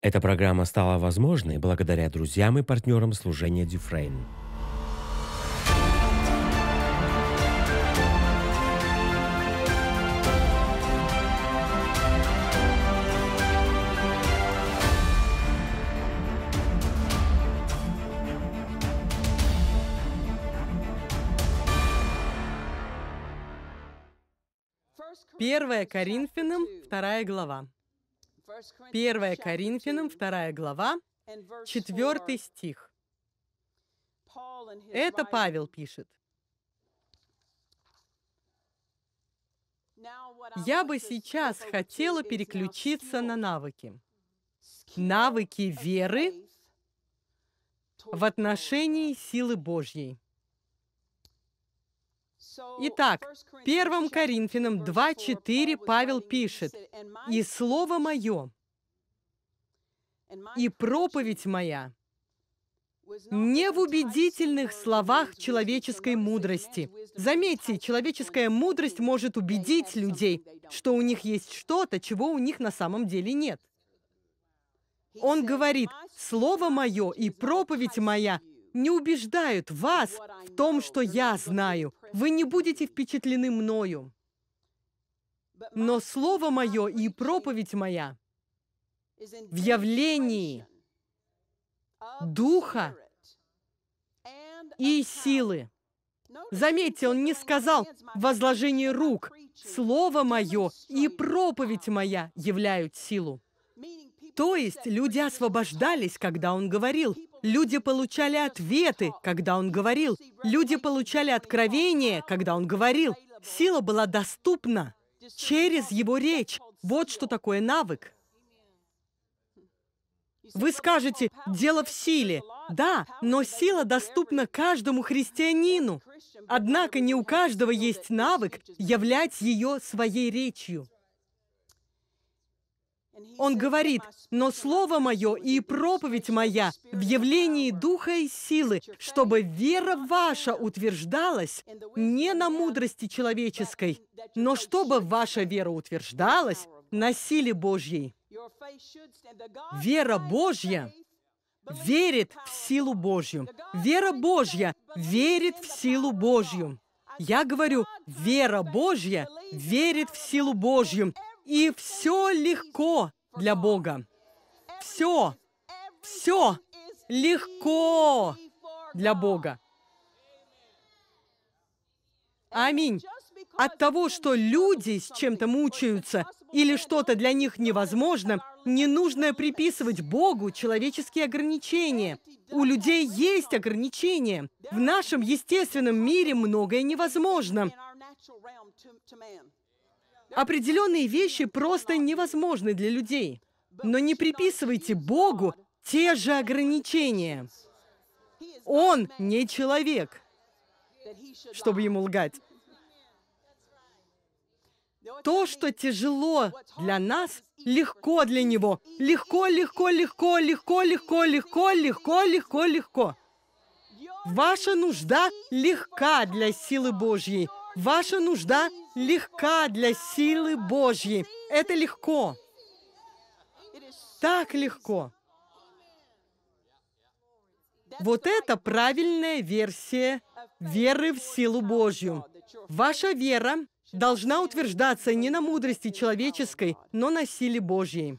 Эта программа стала возможной благодаря друзьям и партнерам служения Дюфрейн. Первая Коринфянам, вторая глава. Первая Коринфянам, вторая глава, четвертый стих. Это Павел пишет. Я бы сейчас хотела переключиться на навыки. Навыки веры в отношении силы Божьей. Итак, 1 Коринфянам 2.4 Павел пишет, «И слово мое, и проповедь моя не в убедительных словах человеческой мудрости. Заметьте, человеческая мудрость может убедить людей, что у них есть что-то, чего у них на самом деле нет. Он говорит, «Слово мое и проповедь моя не убеждают вас в том, что я знаю. Вы не будете впечатлены мною. Но слово мое и проповедь моя в явлении духа и силы. Заметьте, он не сказал возложение рук. Слово мое и проповедь моя являют силу. То есть люди освобождались, когда он говорил. Люди получали ответы, когда он говорил. Люди получали откровение, когда он говорил. Сила была доступна через его речь. Вот что такое навык. Вы скажете, дело в силе. Да, но сила доступна каждому христианину. Однако не у каждого есть навык являть ее своей речью. Он говорит, «Но слово мое и проповедь моя в явлении духа и силы, чтобы вера ваша утверждалась не на мудрости человеческой, но чтобы ваша вера утверждалась на силе Божьей». Вера Божья верит в силу Божью. Вера Божья верит в силу Божью. Я говорю, вера Божья верит в силу Божью. И все легко для Бога. Все, все легко для Бога. Аминь. От того, что люди с чем-то мучаются или что-то для них невозможно, не нужно приписывать Богу человеческие ограничения. У людей есть ограничения. В нашем естественном мире многое невозможно. Определенные вещи просто невозможны для людей. Но не приписывайте Богу те же ограничения. Он не человек, чтобы ему лгать. То, что тяжело для нас, легко для него. Легко, легко, легко, легко, легко, легко, легко, легко, легко. Ваша нужда легка для силы Божьей. Ваша нужда легка для силы Божьей. Это легко. Так легко. Вот это правильная версия веры в силу Божью. Ваша вера должна утверждаться не на мудрости человеческой, но на силе Божьей.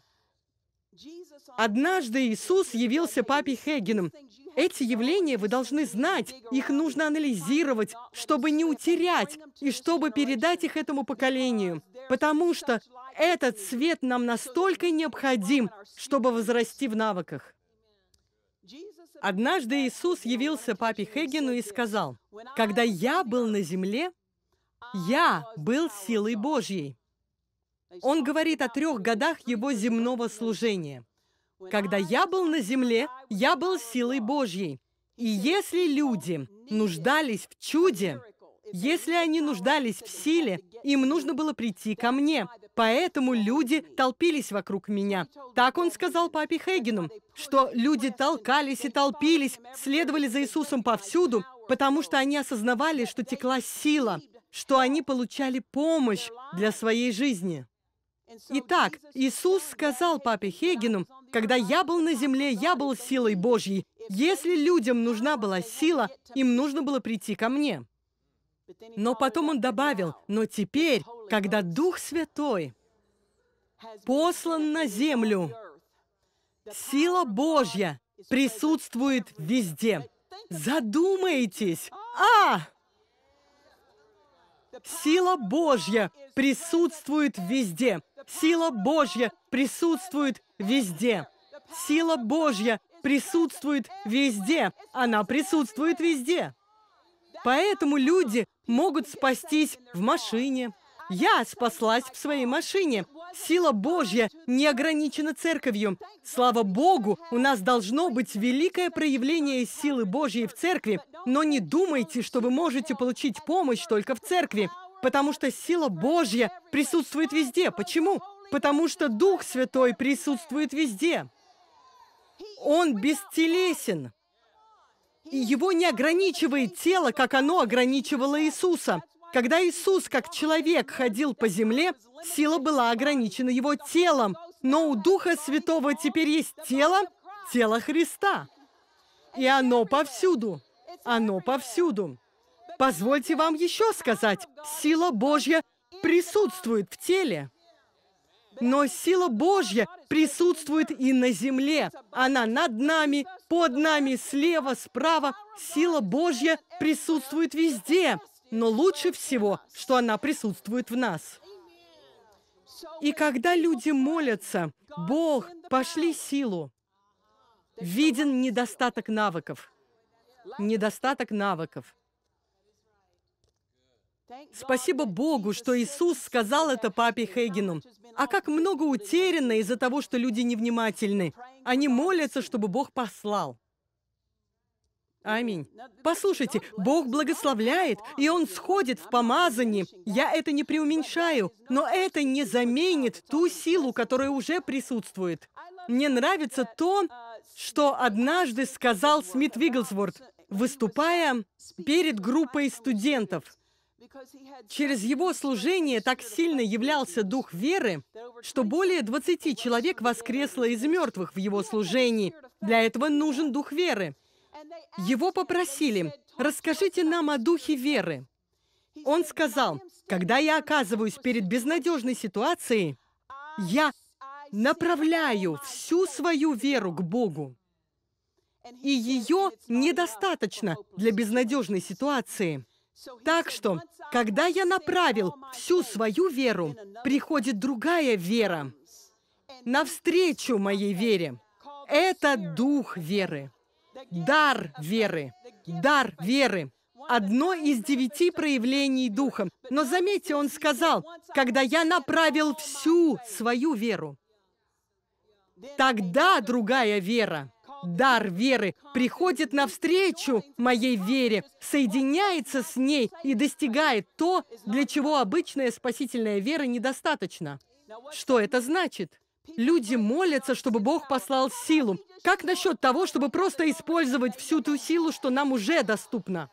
Однажды Иисус явился папе Хегеном. Эти явления вы должны знать, их нужно анализировать, чтобы не утерять и чтобы передать их этому поколению. Потому что этот свет нам настолько необходим, чтобы возрасти в навыках. Однажды Иисус явился папе Хегену и сказал, «Когда я был на земле, я был силой Божьей». Он говорит о трех годах его земного служения. Когда я был на земле, я был силой Божьей. И если люди нуждались в чуде, если они нуждались в силе, им нужно было прийти ко мне. Поэтому люди толпились вокруг меня. Так он сказал папе Хейгену, что люди толкались и толпились, следовали за Иисусом повсюду, потому что они осознавали, что текла сила, что они получали помощь для своей жизни. Итак, Иисус сказал папе Хейгену, когда я был на земле, я был силой Божьей. Если людям нужна была сила, им нужно было прийти ко мне. Но потом он добавил, но теперь, когда Дух Святой послан на землю, сила Божья присутствует везде. Задумайтесь! А! Сила Божья присутствует везде. Сила Божья присутствует везде. Сила Божья присутствует везде. Она присутствует везде. Поэтому люди могут спастись в машине. Я спаслась в своей машине. Сила Божья не ограничена церковью. Слава Богу, у нас должно быть великое проявление силы Божьей в церкви, но не думайте, что вы можете получить помощь только в церкви, потому что сила Божья присутствует везде. Почему? Потому что Дух Святой присутствует везде. Он бестелесен. И его не ограничивает тело, как оно ограничивало Иисуса. Когда Иисус, как человек, ходил по земле, сила была ограничена его телом. Но у Духа Святого теперь есть тело, тело Христа. И оно повсюду. Оно повсюду. Позвольте вам еще сказать, сила Божья присутствует в теле. Но сила Божья присутствует и на земле. Она над нами, под нами, слева, справа. Сила Божья присутствует везде. Но лучше всего, что она присутствует в нас. И когда люди молятся, Бог, пошли силу, виден недостаток навыков. Недостаток навыков. Спасибо Богу, что Иисус сказал это папе Хейгену. А как много утеряно из-за того, что люди невнимательны. Они молятся, чтобы Бог послал. Аминь. Послушайте, Бог благословляет, и Он сходит в помазании. Я это не преуменьшаю, но это не заменит ту силу, которая уже присутствует. Мне нравится то, что однажды сказал Смит Вигглсворт, выступая перед группой студентов. Через его служение так сильно являлся дух веры, что более 20 человек воскресло из мертвых в его служении. Для этого нужен дух веры. Его попросили, расскажите нам о духе веры. Он сказал, когда я оказываюсь перед безнадежной ситуацией, я направляю всю свою веру к Богу. И ее недостаточно для безнадежной ситуации. Так что, когда я направил всю свою веру, приходит другая вера навстречу моей вере. Это дух веры. Дар веры. Дар веры. Одно из девяти проявлений Духа. Но заметьте, он сказал, когда я направил всю свою веру, тогда другая вера, дар веры, приходит навстречу моей вере, соединяется с ней и достигает то, для чего обычная спасительная вера недостаточно. Что это значит? Люди молятся, чтобы Бог послал силу. Как насчет того, чтобы просто использовать всю ту силу, что нам уже доступна?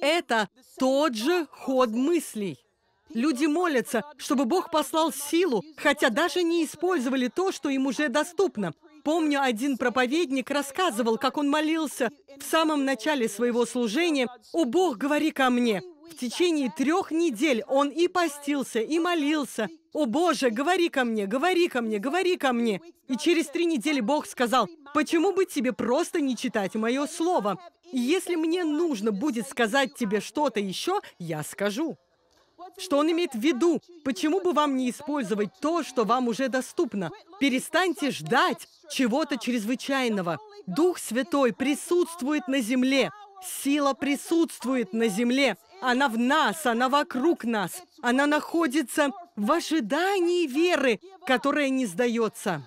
Это тот же ход мыслей. Люди молятся, чтобы Бог послал силу, хотя даже не использовали то, что им уже доступно. Помню, один проповедник рассказывал, как он молился в самом начале своего служения «О Бог, говори ко мне!» В течение трех недель он и постился, и молился. «О Боже, говори ко мне, говори ко мне, говори ко мне!» И через три недели Бог сказал, «Почему бы тебе просто не читать мое слово? Если мне нужно будет сказать тебе что-то еще, я скажу». Что он имеет в виду? Почему бы вам не использовать то, что вам уже доступно? Перестаньте ждать чего-то чрезвычайного. Дух Святой присутствует на земле. Сила присутствует на земле. Она в нас, она вокруг нас. Она находится в ожидании веры, которая не сдается.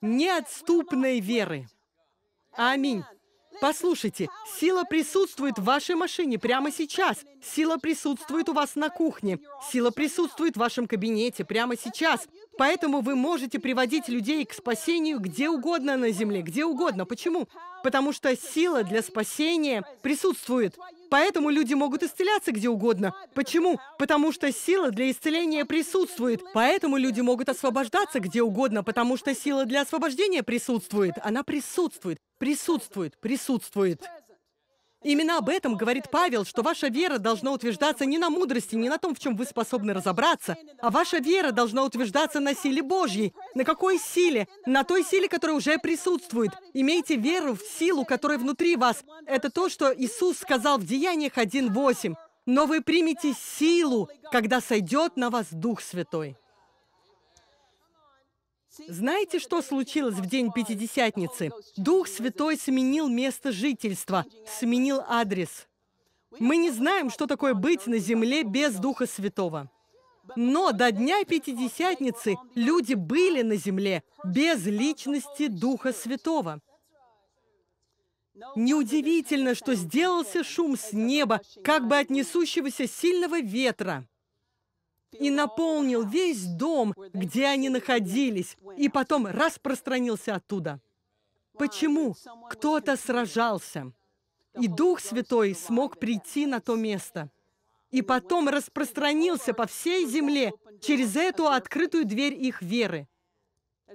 Неотступной веры. Аминь. Послушайте, сила присутствует в вашей машине прямо сейчас. Сила присутствует у вас на кухне. Сила присутствует в вашем кабинете прямо сейчас. Поэтому вы можете приводить людей к спасению где угодно на земле, где угодно. Почему? Потому что сила для спасения присутствует. Поэтому люди могут исцеляться где угодно. Почему? Потому что сила для исцеления присутствует. Поэтому люди могут освобождаться где угодно, потому что сила для освобождения присутствует. Она присутствует, присутствует, присутствует. Именно об этом говорит Павел, что ваша вера должна утверждаться не на мудрости, не на том, в чем вы способны разобраться, а ваша вера должна утверждаться на силе Божьей. На какой силе? На той силе, которая уже присутствует. Имейте веру в силу, которая внутри вас. Это то, что Иисус сказал в Деяниях 1.8. Но вы примете силу, когда сойдет на вас Дух Святой. Знаете, что случилось в день Пятидесятницы? Дух Святой сменил место жительства, сменил адрес. Мы не знаем, что такое быть на земле без Духа Святого. Но до Дня Пятидесятницы люди были на земле без личности Духа Святого. Неудивительно, что сделался шум с неба, как бы от несущегося сильного ветра и наполнил весь дом, где они находились, и потом распространился оттуда. Почему? Кто-то сражался, и Дух Святой смог прийти на то место. И потом распространился по всей земле через эту открытую дверь их веры.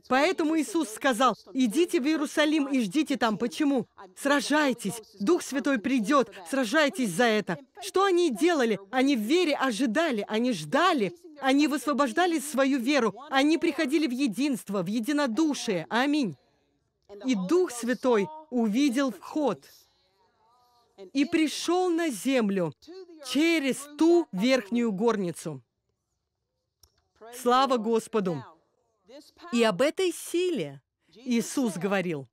Поэтому Иисус сказал, идите в Иерусалим и ждите там. Почему? Сражайтесь. Дух Святой придет. Сражайтесь за это. Что они делали? Они в вере ожидали, они ждали. Они высвобождали свою веру. Они приходили в единство, в единодушие. Аминь. И Дух Святой увидел вход и пришел на землю через ту верхнюю горницу. Слава Господу! И об этой силе Иисус говорил,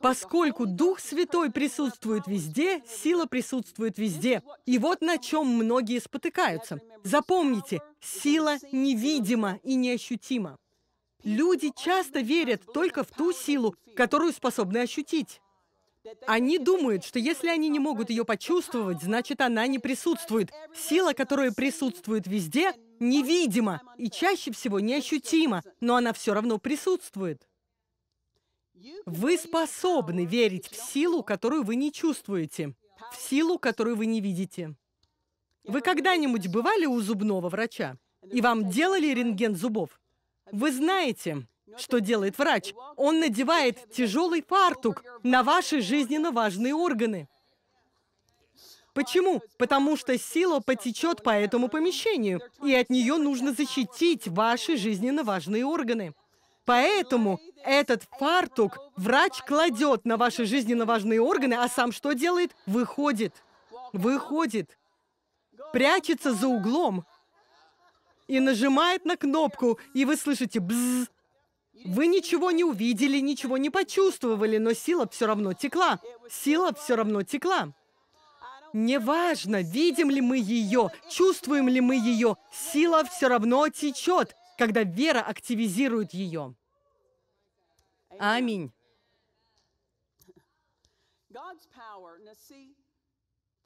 Поскольку Дух Святой присутствует везде, сила присутствует везде. И вот на чем многие спотыкаются. Запомните, сила невидима и неощутима. Люди часто верят только в ту силу, которую способны ощутить. Они думают, что если они не могут ее почувствовать, значит, она не присутствует. Сила, которая присутствует везде, невидима и чаще всего неощутима, но она все равно присутствует. Вы способны верить в силу, которую вы не чувствуете, в силу, которую вы не видите. Вы когда-нибудь бывали у зубного врача, и вам делали рентген зубов? Вы знаете, что делает врач? Он надевает тяжелый фартук на ваши жизненно важные органы. Почему? Потому что сила потечет по этому помещению, и от нее нужно защитить ваши жизненно важные органы. Поэтому этот фартук врач кладет на ваши жизненно важные органы, а сам что делает? Выходит. Выходит. Прячется за углом и нажимает на кнопку, и вы слышите бзз. Вы ничего не увидели, ничего не почувствовали, но сила все равно текла. Сила все равно текла. Неважно, видим ли мы ее, чувствуем ли мы ее, сила все равно течет, когда вера активизирует ее. Аминь.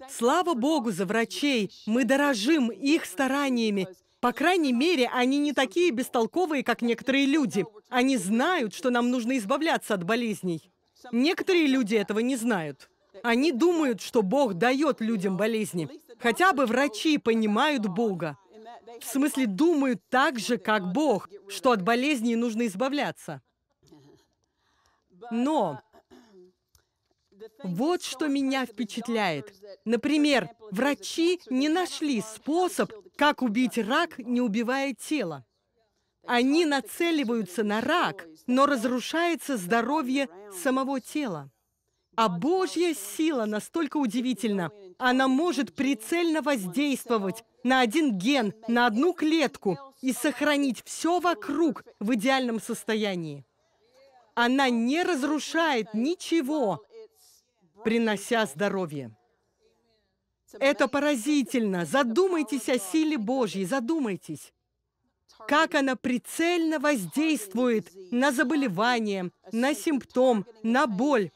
Слава Богу за врачей. Мы дорожим их стараниями. По крайней мере, они не такие бестолковые, как некоторые люди. Они знают, что нам нужно избавляться от болезней. Некоторые люди этого не знают. Они думают, что Бог дает людям болезни. Хотя бы врачи понимают Бога. В смысле, думают так же, как Бог, что от болезней нужно избавляться. Но вот что меня впечатляет. Например, врачи не нашли способ, как убить рак, не убивая тело. Они нацеливаются на рак, но разрушается здоровье самого тела. А Божья сила настолько удивительна. Она может прицельно воздействовать на один ген, на одну клетку и сохранить все вокруг в идеальном состоянии. Она не разрушает ничего, принося здоровье. Это поразительно. Задумайтесь о силе Божьей, задумайтесь. Как она прицельно воздействует на заболевание, на симптом, на боль.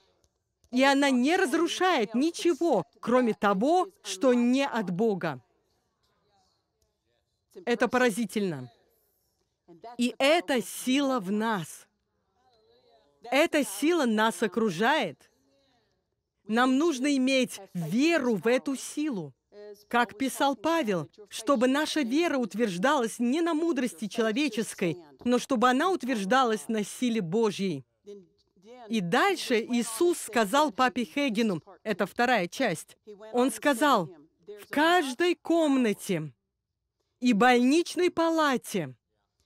И она не разрушает ничего, кроме того, что не от Бога. Это поразительно. И это сила в нас. Эта сила нас окружает. Нам нужно иметь веру в эту силу. Как писал Павел, чтобы наша вера утверждалась не на мудрости человеческой, но чтобы она утверждалась на силе Божьей. И дальше Иисус сказал папе Хегину, это вторая часть, он сказал, в каждой комнате и больничной палате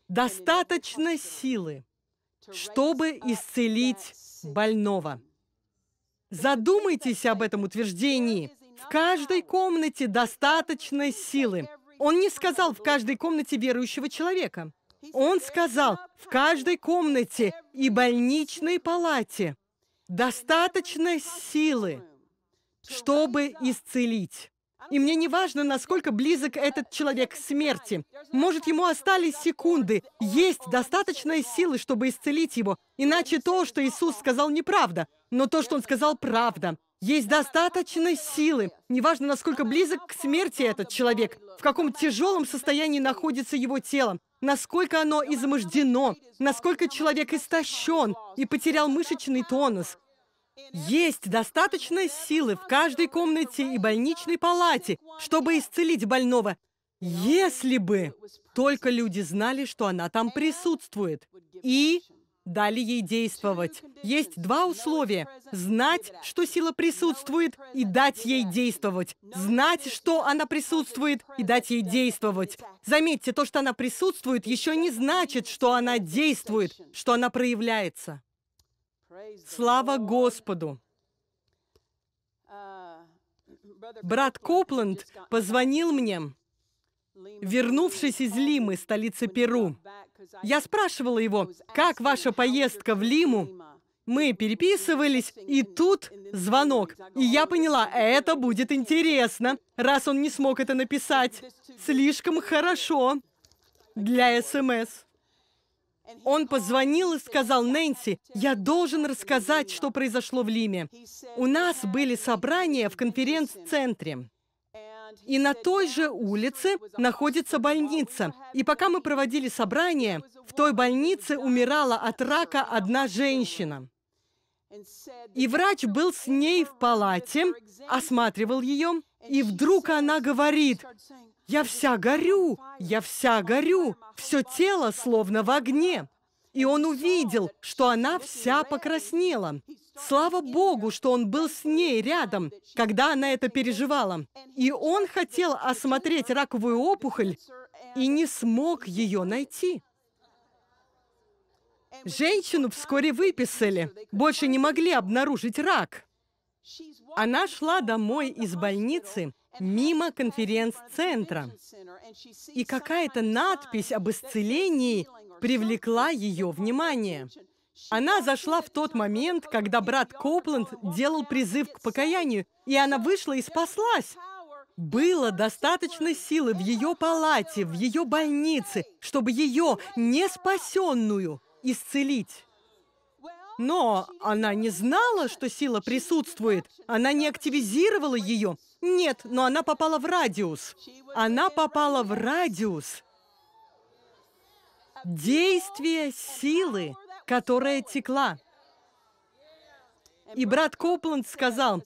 достаточно силы, чтобы исцелить больного. Задумайтесь об этом утверждении. В каждой комнате достаточно силы. Он не сказал в каждой комнате верующего человека. Он сказал в каждой комнате и больничной палате достаточно силы, чтобы исцелить. И мне не важно, насколько близок этот человек к смерти. Может, ему остались секунды. Есть достаточно силы, чтобы исцелить его. Иначе то, что Иисус сказал, неправда. Но то, что Он сказал, правда. Есть достаточно силы. Неважно, насколько близок к смерти этот человек, в каком тяжелом состоянии находится его тело, насколько оно измождено, насколько человек истощен и потерял мышечный тонус. Есть достаточно силы в каждой комнате и больничной палате, чтобы исцелить больного, если бы только люди знали, что она там присутствует, и дали ей действовать. Есть два условия. Знать, что сила присутствует, и дать ей действовать. Знать, что она присутствует, и дать ей действовать. Заметьте, то, что она присутствует, еще не значит, что она действует, что она проявляется. Слава Господу! Брат Копленд позвонил мне, вернувшись из Лимы, столицы Перу. Я спрашивала его, как ваша поездка в Лиму? Мы переписывались, и тут звонок. И я поняла, это будет интересно, раз он не смог это написать. Слишком хорошо для СМС. Он позвонил и сказал, Нэнси, я должен рассказать, что произошло в Лиме. У нас были собрания в конференц-центре. И на той же улице находится больница. И пока мы проводили собрание, в той больнице умирала от рака одна женщина. И врач был с ней в палате, осматривал ее, и вдруг она говорит, «Я вся горю, я вся горю, все тело словно в огне». И он увидел, что она вся покраснела. Слава Богу, что он был с ней рядом, когда она это переживала. И он хотел осмотреть раковую опухоль и не смог ее найти. Женщину вскоре выписали. Больше не могли обнаружить рак. Она шла домой из больницы мимо конференц-центра. И какая-то надпись об исцелении привлекла ее внимание. Она зашла в тот момент, когда брат Копланд делал призыв к покаянию, и она вышла и спаслась. Было достаточно силы в ее палате, в ее больнице, чтобы ее неспасенную исцелить. Но она не знала, что сила присутствует. Она не активизировала ее. Нет, но она попала в радиус. Она попала в радиус. Действие силы, которая текла. И брат Копланд сказал,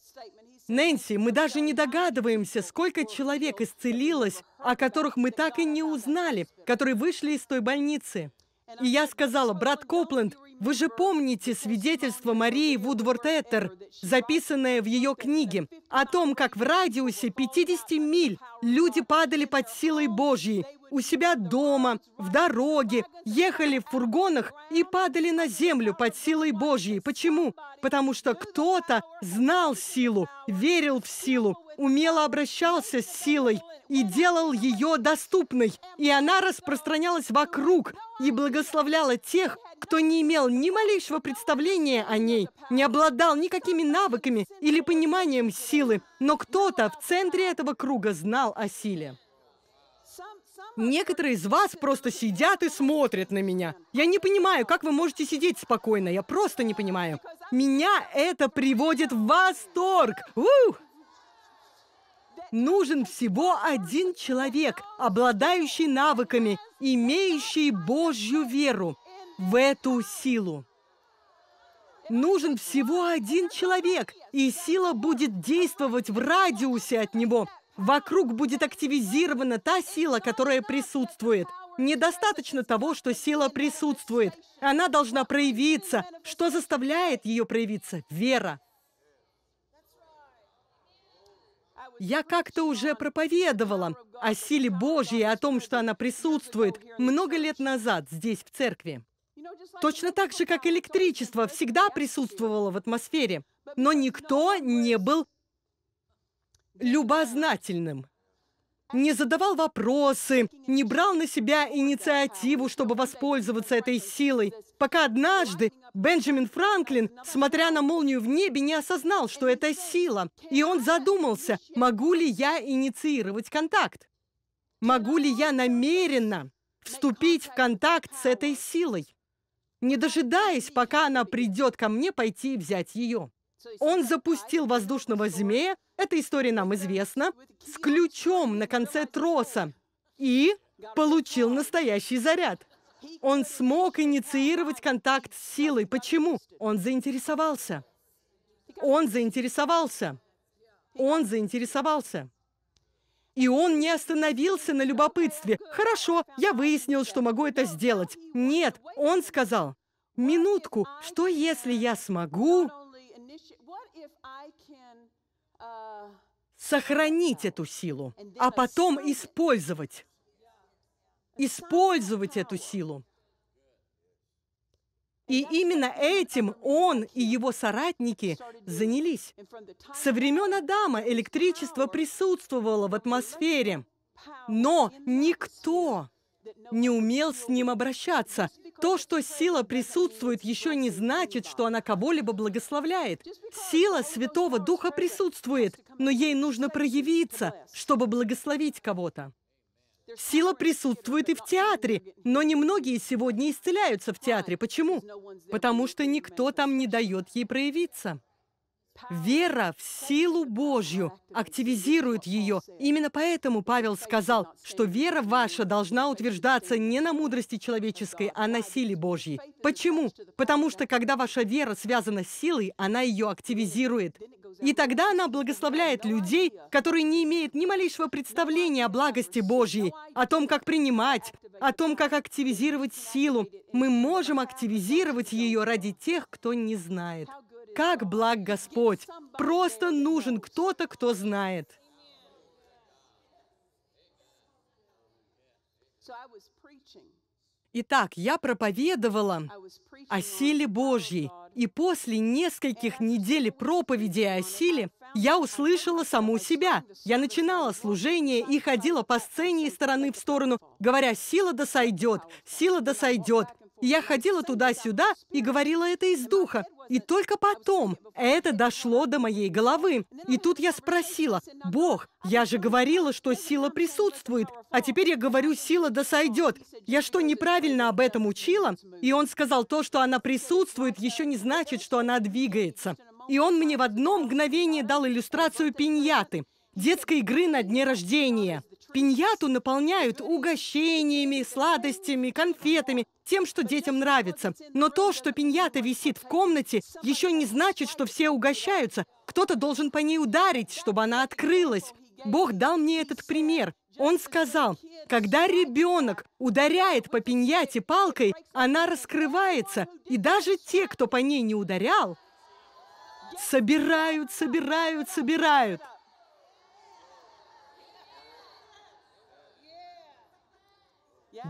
«Нэнси, мы даже не догадываемся, сколько человек исцелилось, о которых мы так и не узнали, которые вышли из той больницы». И я сказала, брат Копленд, вы же помните свидетельство Марии Вудворд Эттер, записанное в ее книге, о том, как в радиусе 50 миль люди падали под силой Божьей, у себя дома, в дороге, ехали в фургонах и падали на землю под силой Божьей. Почему? Потому что кто-то знал силу, верил в силу, умело обращался с силой и делал ее доступной. И она распространялась вокруг и благословляла тех, кто не имел ни малейшего представления о ней, не обладал никакими навыками или пониманием силы, но кто-то в центре этого круга знал о силе. Некоторые из вас просто сидят и смотрят на меня. Я не понимаю, как вы можете сидеть спокойно. Я просто не понимаю. Меня это приводит в восторг. Ух! Нужен всего один человек, обладающий навыками, имеющий Божью веру в эту силу. Нужен всего один человек, и сила будет действовать в радиусе от него. Вокруг будет активизирована та сила, которая присутствует. Недостаточно того, что сила присутствует. Она должна проявиться. Что заставляет ее проявиться? Вера. Я как-то уже проповедовала о силе Божьей, о том, что она присутствует много лет назад здесь, в церкви. Точно так же, как электричество всегда присутствовало в атмосфере, но никто не был любознательным не задавал вопросы, не брал на себя инициативу, чтобы воспользоваться этой силой, пока однажды Бенджамин Франклин, смотря на молнию в небе, не осознал, что это сила. И он задумался, могу ли я инициировать контакт? Могу ли я намеренно вступить в контакт с этой силой, не дожидаясь, пока она придет ко мне пойти и взять ее? Он запустил воздушного змея, эта история нам известна, с ключом на конце троса и получил настоящий заряд. Он смог инициировать контакт с силой. Почему? Он заинтересовался. Он заинтересовался. Он заинтересовался. И он не остановился на любопытстве. Хорошо, я выяснил, что могу это сделать. Нет, он сказал, минутку, что если я смогу сохранить эту силу, а потом использовать. Использовать эту силу. И именно этим он и его соратники занялись. Со времен Адама электричество присутствовало в атмосфере, но никто не умел с ним обращаться. То, что сила присутствует, еще не значит, что она кого-либо благословляет. Сила Святого Духа присутствует, но ей нужно проявиться, чтобы благословить кого-то. Сила присутствует и в театре, но немногие сегодня исцеляются в театре. Почему? Потому что никто там не дает ей проявиться. Вера в силу Божью активизирует ее. Именно поэтому Павел сказал, что вера ваша должна утверждаться не на мудрости человеческой, а на силе Божьей. Почему? Потому что когда ваша вера связана с силой, она ее активизирует. И тогда она благословляет людей, которые не имеют ни малейшего представления о благости Божьей, о том, как принимать, о том, как активизировать силу. Мы можем активизировать ее ради тех, кто не знает. Как благ Господь! Просто нужен кто-то, кто знает. Итак, я проповедовала о силе Божьей, и после нескольких недель проповедей о силе я услышала саму себя. Я начинала служение и ходила по сцене из стороны в сторону, говоря «Сила да сойдет! Сила да сойдет!» Я ходила туда-сюда и говорила это из духа. И только потом это дошло до моей головы. И тут я спросила, «Бог, я же говорила, что сила присутствует, а теперь я говорю, сила да сойдет. Я что, неправильно об этом учила?» И он сказал, то, что она присутствует, еще не значит, что она двигается. И он мне в одно мгновение дал иллюстрацию пиньяты, детской игры на дне рождения. Пиньяту наполняют угощениями, сладостями, конфетами, тем, что детям нравится. Но то, что пиньята висит в комнате, еще не значит, что все угощаются. Кто-то должен по ней ударить, чтобы она открылась. Бог дал мне этот пример. Он сказал, когда ребенок ударяет по пиньяте палкой, она раскрывается, и даже те, кто по ней не ударял, собирают, собирают, собирают.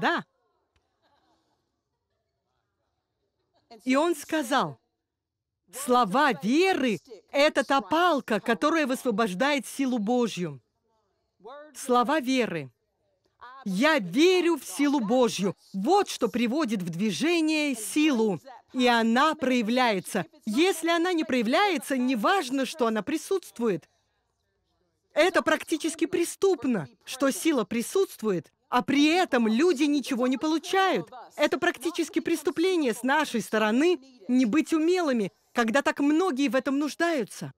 Да. И он сказал, слова веры – это та палка, которая высвобождает силу Божью. Слова веры. Я верю в силу Божью. Вот что приводит в движение силу. И она проявляется. Если она не проявляется, неважно, что она присутствует. Это практически преступно, что сила присутствует, а при этом люди ничего не получают. Это практически преступление с нашей стороны не быть умелыми, когда так многие в этом нуждаются.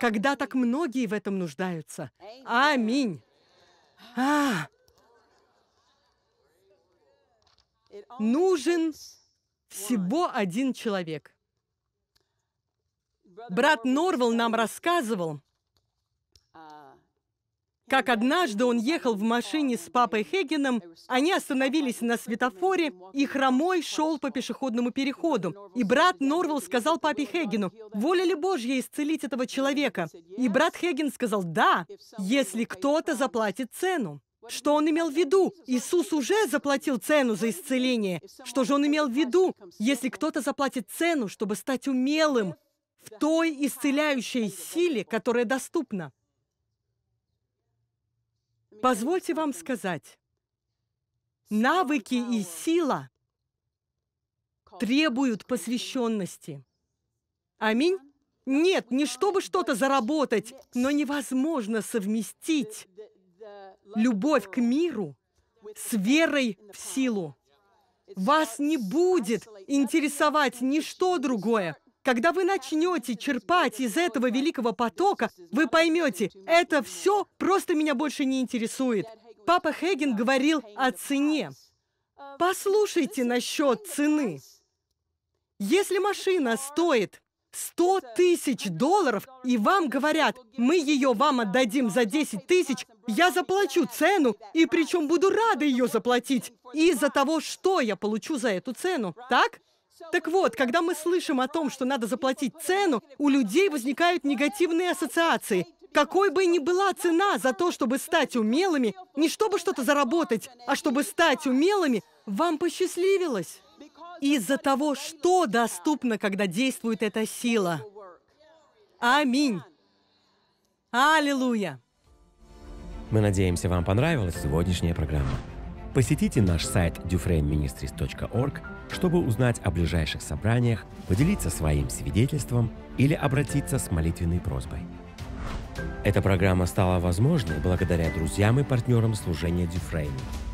Когда так многие в этом нуждаются. Аминь. А. Нужен всего один человек. Брат Норвелл нам рассказывал, как однажды он ехал в машине с папой Хегеном, они остановились на светофоре, и хромой шел по пешеходному переходу. И брат Норвелл сказал папе Хегену, «Воля ли Божья исцелить этого человека?» И брат Хеген сказал, «Да, если кто-то заплатит цену». Что он имел в виду? Иисус уже заплатил цену за исцеление. Что же он имел в виду? Если кто-то заплатит цену, чтобы стать умелым в той исцеляющей силе, которая доступна. Позвольте вам сказать, навыки и сила требуют посвященности. Аминь? Нет, не чтобы что-то заработать, но невозможно совместить любовь к миру с верой в силу. Вас не будет интересовать ничто другое. Когда вы начнете черпать из этого великого потока, вы поймете, это все просто меня больше не интересует. Папа Хеген говорил о цене. Послушайте насчет цены. Если машина стоит 100 тысяч долларов, и вам говорят, мы ее вам отдадим за 10 тысяч, я заплачу цену, и причем буду рада ее заплатить из-за того, что я получу за эту цену. Так? Так вот, когда мы слышим о том, что надо заплатить цену, у людей возникают негативные ассоциации. Какой бы ни была цена за то, чтобы стать умелыми, не чтобы что-то заработать, а чтобы стать умелыми, вам посчастливилось из-за того, что доступно, когда действует эта сила. Аминь. Аллилуйя. Мы надеемся, вам понравилась сегодняшняя программа. Посетите наш сайт dufraneministries.org, чтобы узнать о ближайших собраниях, поделиться своим свидетельством или обратиться с молитвенной просьбой. Эта программа стала возможной благодаря друзьям и партнерам служения Дюфрейна –